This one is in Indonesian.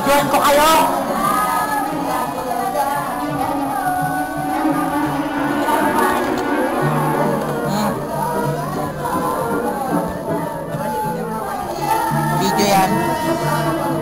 bidan kok ayo Videoan.